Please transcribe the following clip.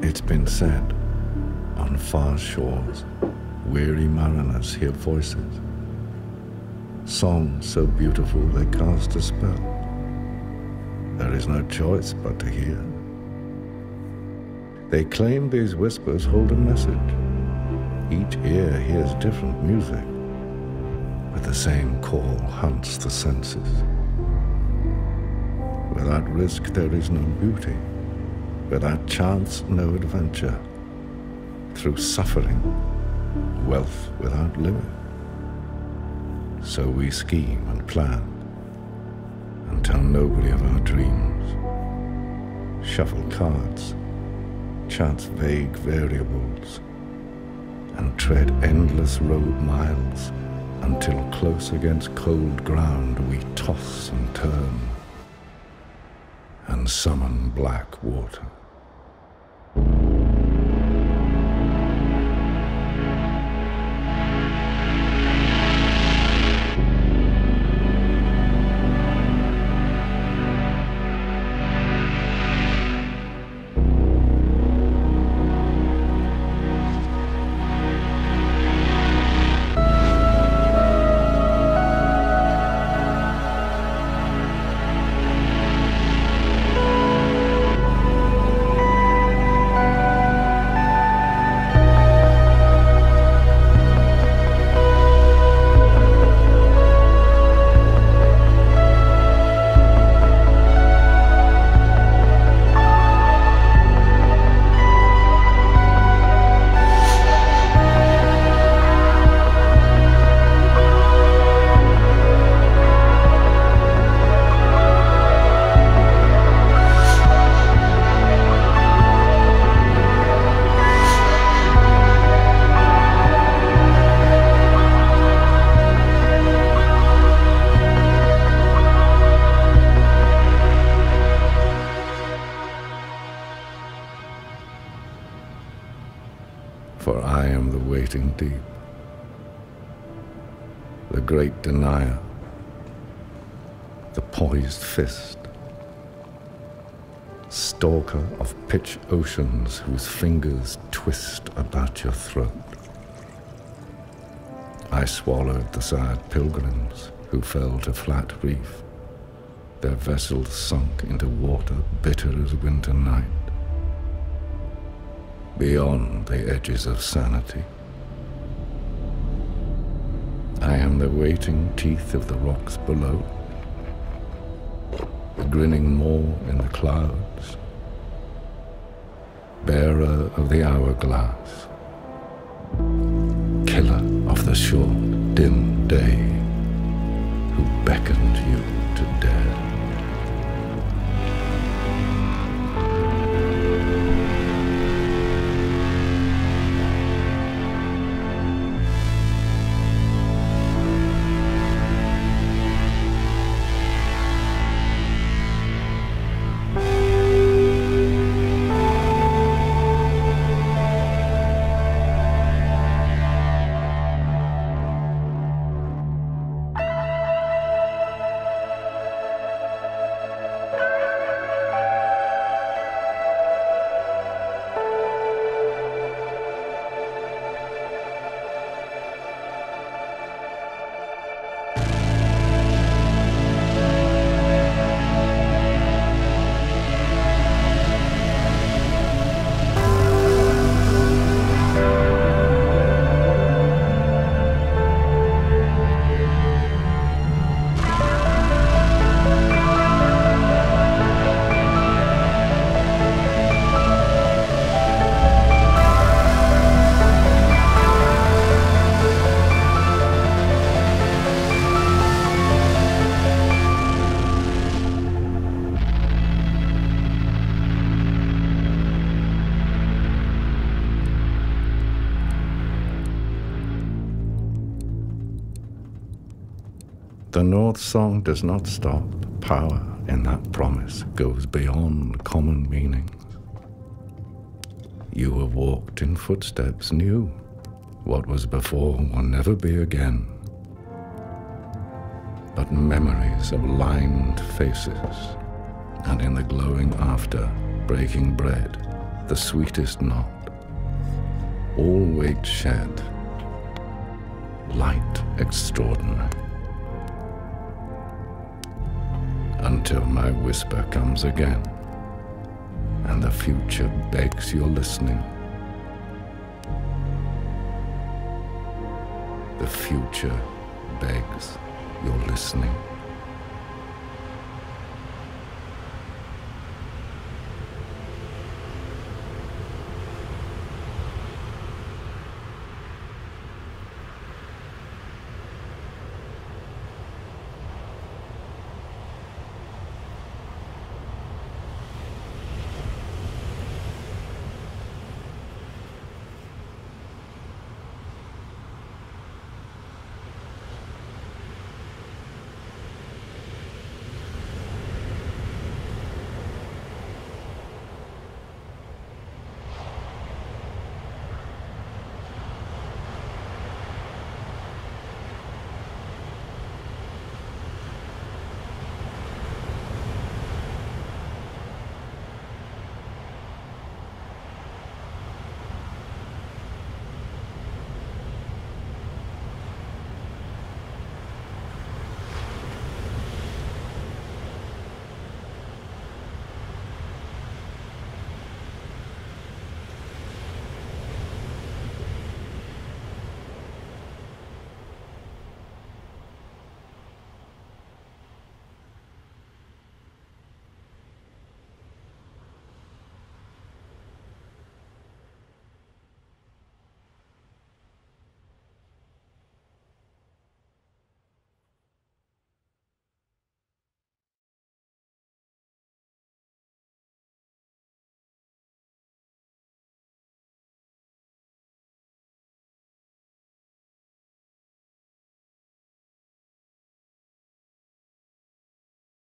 It's been said, on far shores, weary mariners hear voices, songs so beautiful they cast a spell. There is no choice but to hear. They claim these whispers hold a message. Each ear hears different music, but the same call hunts the senses. Without risk, there is no beauty. Without chance, no adventure. Through suffering, wealth without limit. So we scheme and plan and tell nobody of our dreams. Shuffle cards, chance vague variables, and tread endless road miles until close against cold ground we toss and turn and summon black water. For I am the waiting deep, the great denier, the poised fist, stalker of pitch oceans whose fingers twist about your throat. I swallowed the sad pilgrims who fell to flat reef, their vessels sunk into water bitter as winter night beyond the edges of sanity. I am the waiting teeth of the rocks below, the grinning maw in the clouds, bearer of the hourglass, killer of the short, dim day, who beckoned you to dare. The North Song does not stop. Power in that promise goes beyond common meanings. You have walked in footsteps new. What was before will never be again. But memories of lined faces, and in the glowing after, breaking bread, the sweetest knot, all weight shed, light extraordinary. Until my whisper comes again, and the future begs your listening. The future begs your listening.